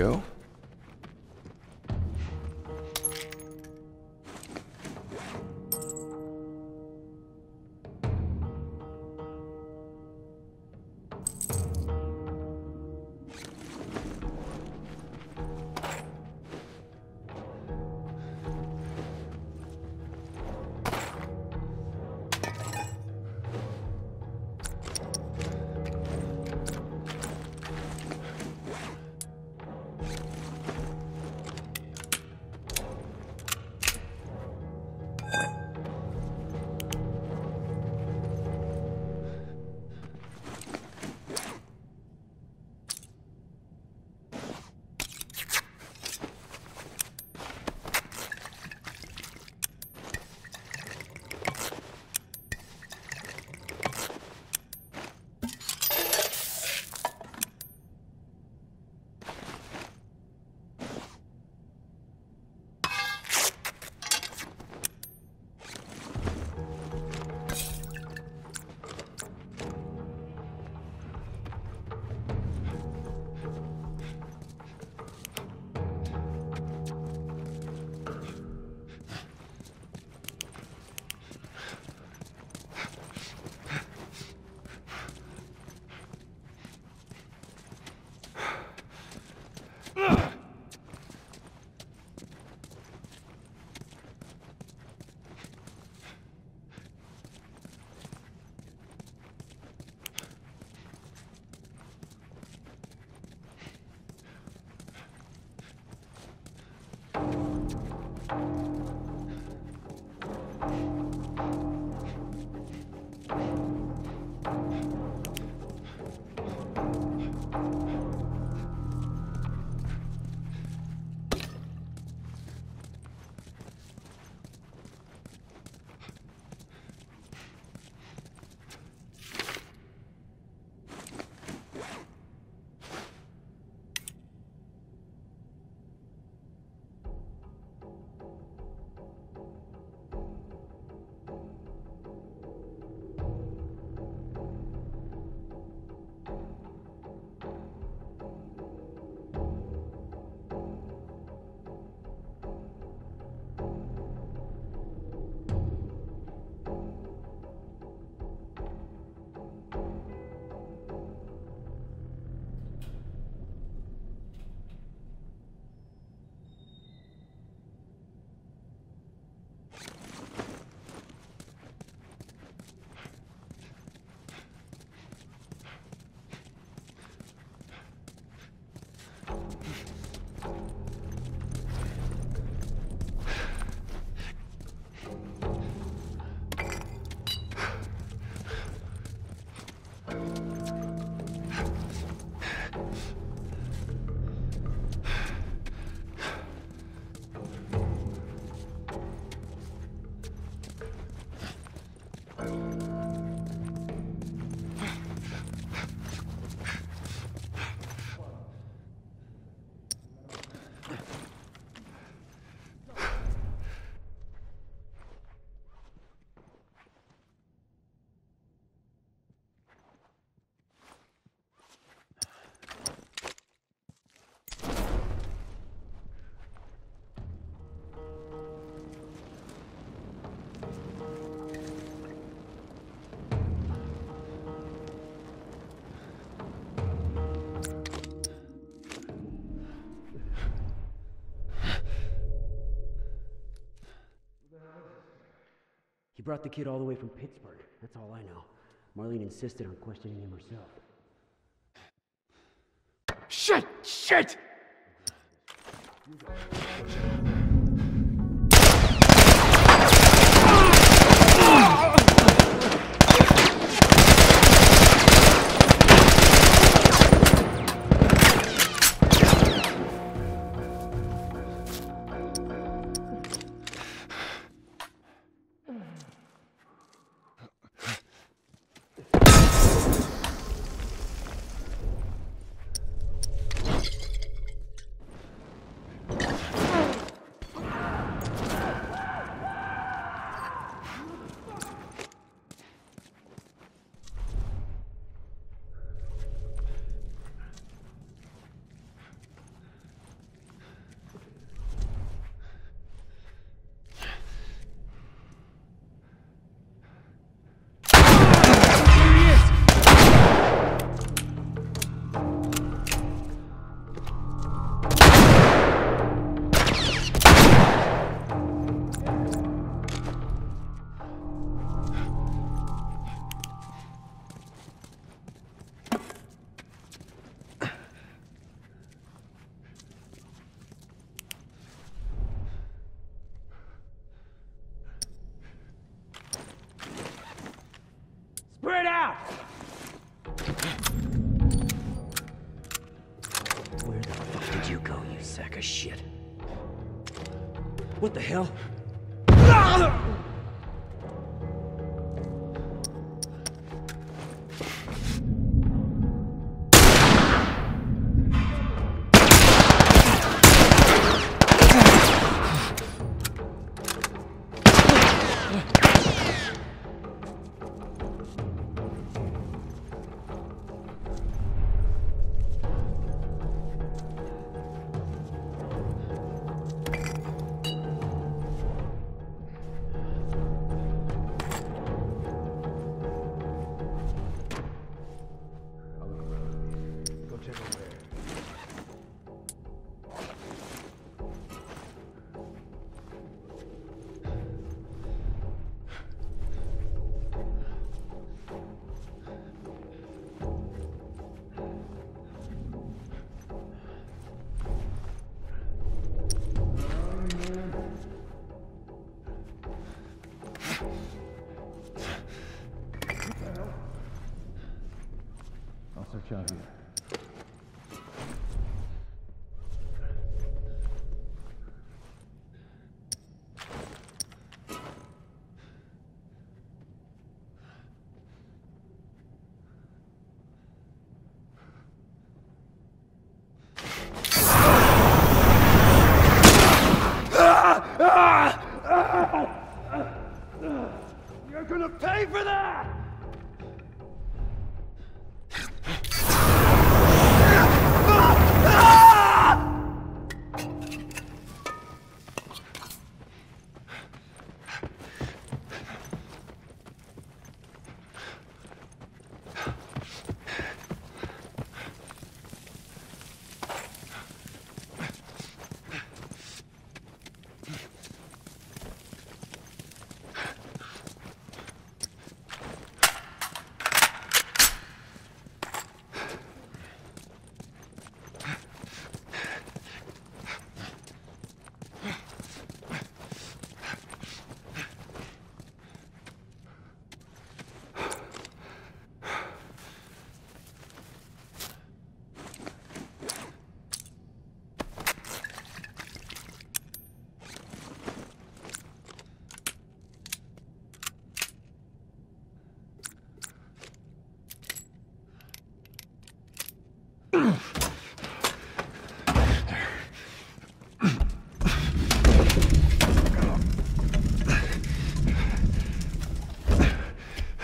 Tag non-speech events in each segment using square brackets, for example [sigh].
go. He brought the kid all the way from Pittsburgh. That's all I know. Marlene insisted on questioning him herself. Shit! Shit! What the hell? Out here. You're gonna pay for that!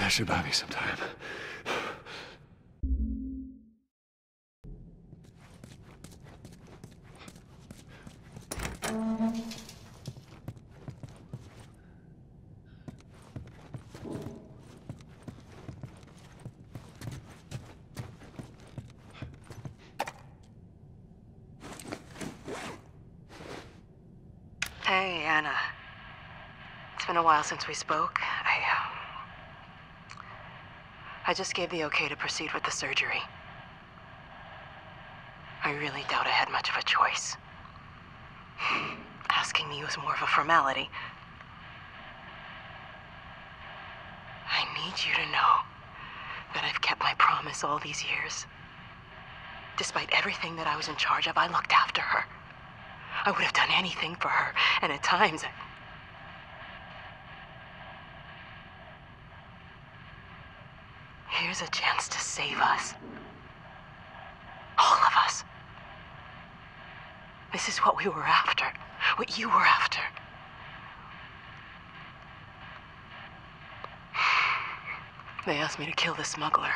That should buy me some time. Hey, Anna. It's been a while since we spoke. I, just gave the okay to proceed with the surgery. I really doubt I had much of a choice. [sighs] Asking me was more of a formality. I need you to know that I've kept my promise all these years. Despite everything that I was in charge of, I looked after her. I would have done anything for her, and at times I... Here's a chance to save us. All of us. This is what we were after. What you were after. They asked me to kill the smuggler.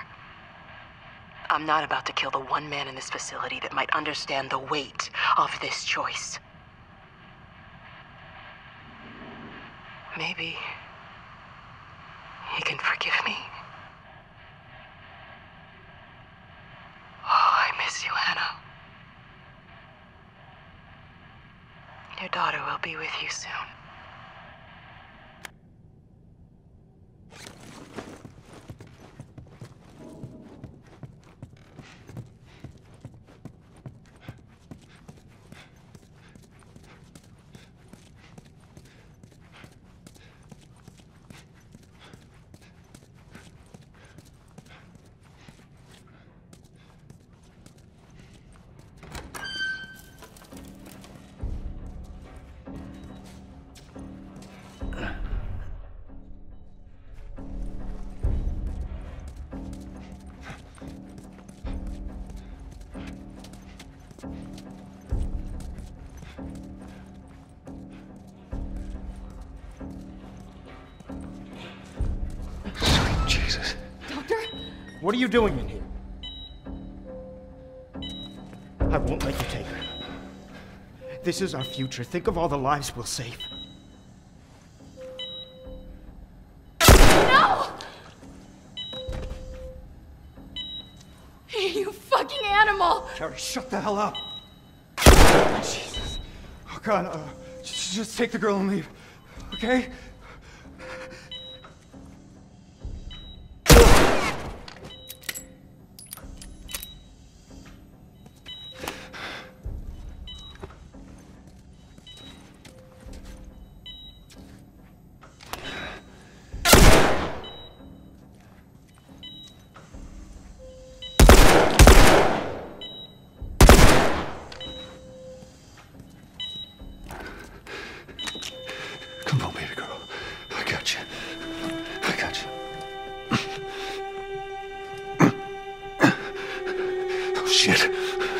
I'm not about to kill the one man in this facility that might understand the weight of this choice. Maybe he can forgive me. Oh, I miss you, Anna. Your will be with you soon. What are you doing in here? I won't let you take her. This is our future. Think of all the lives we'll save. No! You fucking animal! Carrie, shut the hell up. Jesus. Oh, God. Uh, just, just take the girl and leave. Okay? Shit.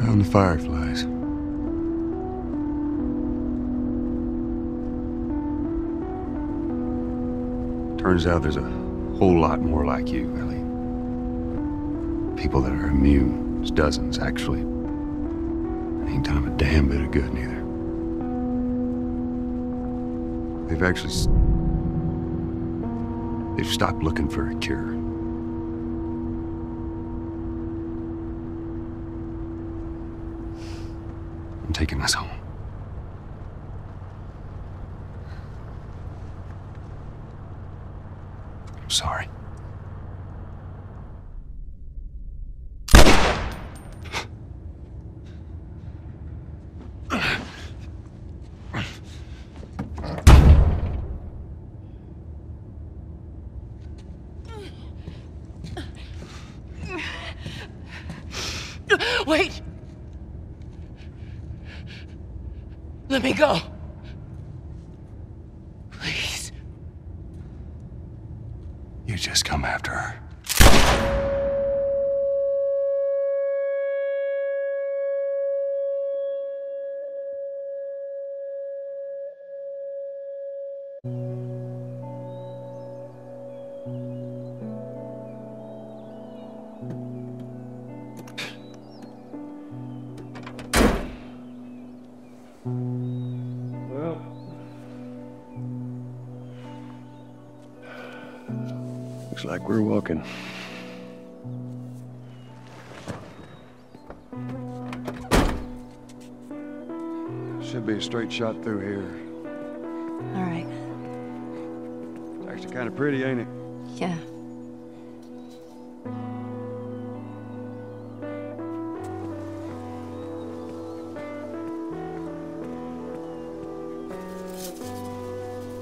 found the fireflies. Turns out there's a whole lot more like you, Ellie. People that are immune. There's dozens, actually. Ain't done 'em a damn bit of good, neither. They've actually. They've stopped looking for a cure. Taking us home. I'm sorry. Wait! Let me go. Like we're walking. Should be a straight shot through here. All right. It's actually kind of pretty, ain't it? Yeah.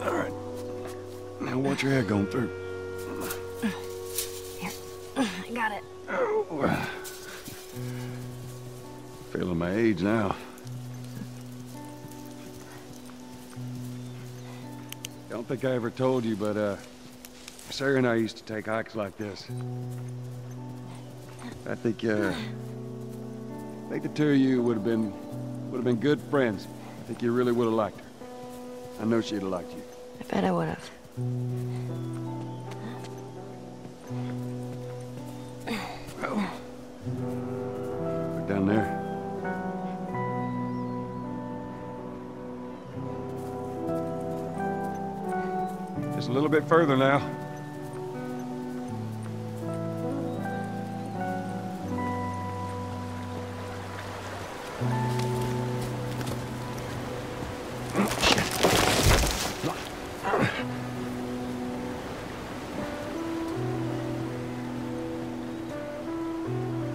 All right. Now watch your head going through. Feeling my age now. Don't think I ever told you, but uh, Sarah and I used to take hikes like this. I think, uh, I think the two of you would have been, would have been good friends. I think you really would have liked her. I know she'd have liked you. I bet I would have. Little bit further now.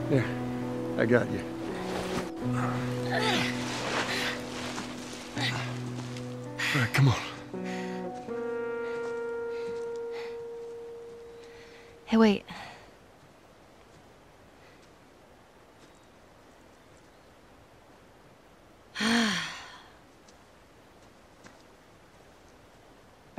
There, I got you.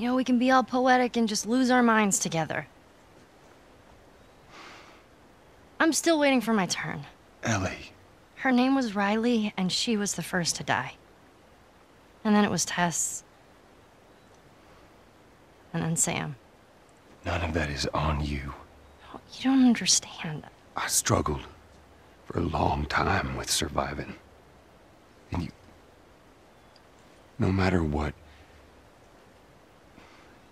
You know, we can be all poetic and just lose our minds together. I'm still waiting for my turn. Ellie. Her name was Riley, and she was the first to die. And then it was Tess. And then Sam. None of that is on you. You don't understand. I struggled for a long time with surviving. And you. No matter what,